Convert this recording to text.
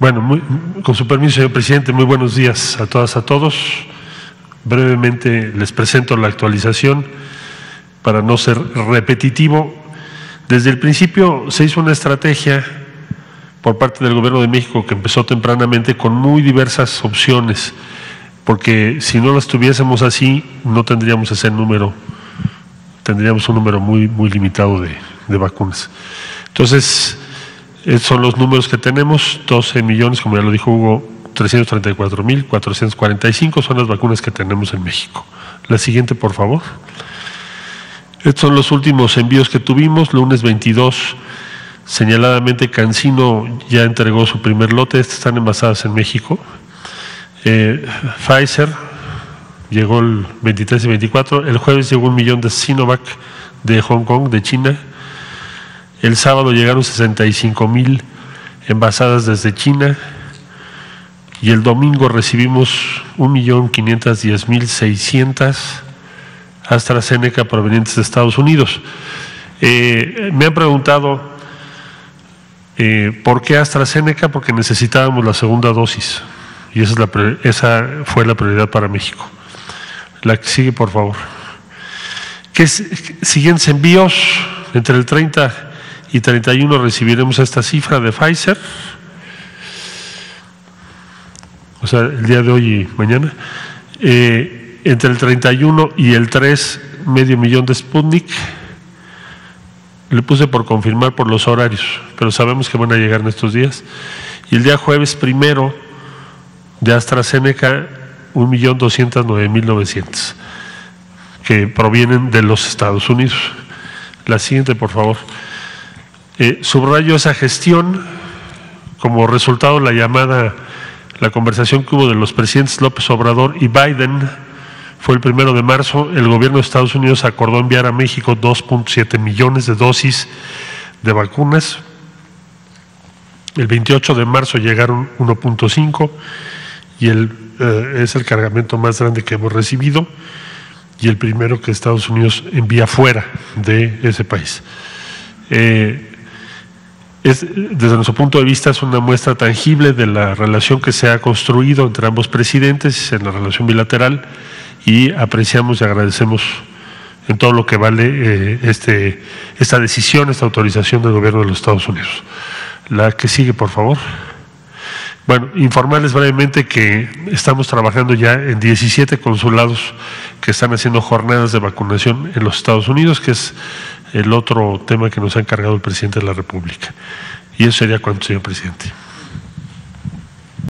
Bueno, muy, con su permiso, señor presidente, muy buenos días a todas, a todos. Brevemente les presento la actualización para no ser repetitivo. Desde el principio se hizo una estrategia por parte del Gobierno de México que empezó tempranamente con muy diversas opciones, porque si no las tuviésemos así, no tendríamos ese número, tendríamos un número muy, muy limitado de, de vacunas. Entonces, estos son los números que tenemos, 12 millones, como ya lo dijo Hugo, 334 mil 445 son las vacunas que tenemos en México. La siguiente, por favor. Estos son los últimos envíos que tuvimos, lunes 22, señaladamente Cancino ya entregó su primer lote, estas están envasadas en México. Eh, Pfizer llegó el 23 y 24, el jueves llegó un millón de Sinovac de Hong Kong, de China, el sábado llegaron 65 mil envasadas desde China y el domingo recibimos 1.510.600 AstraZeneca provenientes de Estados Unidos. Eh, me han preguntado eh, por qué AstraZeneca, porque necesitábamos la segunda dosis y esa, fue la prioridad para México. La que sigue, por favor. ¿Qué siguientes envíos entre el 30 y 31 recibiremos esta cifra de Pfizer, o sea, el día de hoy y mañana. Eh, entre el 31 y el 3, medio millón de Sputnik. Le puse por confirmar por los horarios, pero sabemos que van a llegar en estos días. Y el día jueves primero de AstraZeneca, un millón doscientos nueve mil novecientos, que provienen de los Estados Unidos. La siguiente, por favor. Eh, subrayo esa gestión como resultado de la llamada, la conversación que hubo de los presidentes López Obrador y Biden, fue el primero de marzo, el gobierno de Estados Unidos acordó enviar a México 2.7 millones de dosis de vacunas. El 28 de marzo llegaron 1.5 y el, eh, es el cargamento más grande que hemos recibido y el primero que Estados Unidos envía fuera de ese país. Eh, es, desde nuestro punto de vista es una muestra tangible de la relación que se ha construido entre ambos presidentes en la relación bilateral y apreciamos y agradecemos en todo lo que vale eh, este, esta decisión, esta autorización del gobierno de los Estados Unidos. La que sigue, por favor. Bueno, informarles brevemente que estamos trabajando ya en 17 consulados que están haciendo jornadas de vacunación en los Estados Unidos, que es el otro tema que nos ha encargado el presidente de la República. Y eso sería cuanto, señor presidente.